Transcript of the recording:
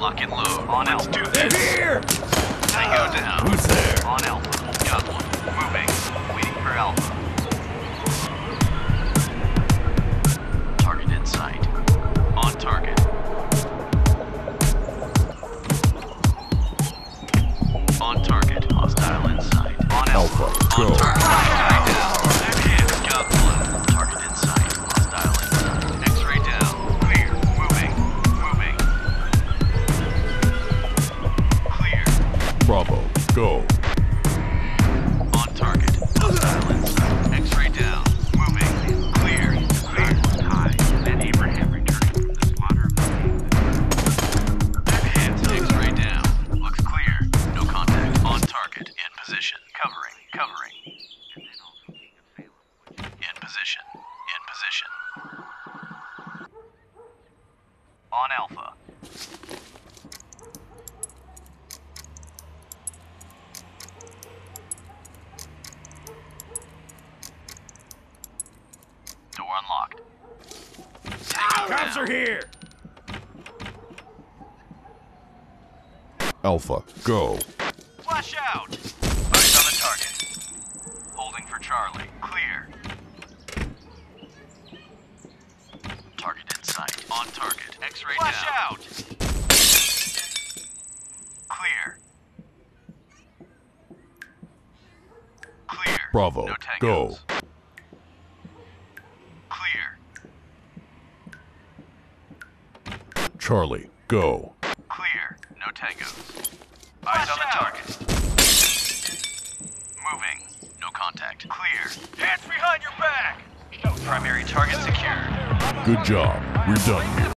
Lock and load. On Let's do this. Here! Tango down. Ah, who's there? On Alpha. Got one. Moving. Waiting for Alpha. Target in sight. On target. On target. Hostile in sight. On Alpha. Alpha, On go. target. Bravo, go. On target. In. X-ray down. Moving. Clear. Clear. High. And Abraham returning the of the X-ray down. Looks clear. No contact. On target. In position. Covering. Covering. In position. In position. On Alpha. Cops are here! Alpha, go. Flash out! Eyes on the target. Holding for Charlie. Clear. Target in sight. On target. X-ray Flash down. out! Clear. Clear. Bravo, no go. tangos. Clear. Charlie, go. Clear. No tangos. Eyes on the target. Moving. No contact. Clear. Hands behind your back! Primary target secured. Good job. We're done here.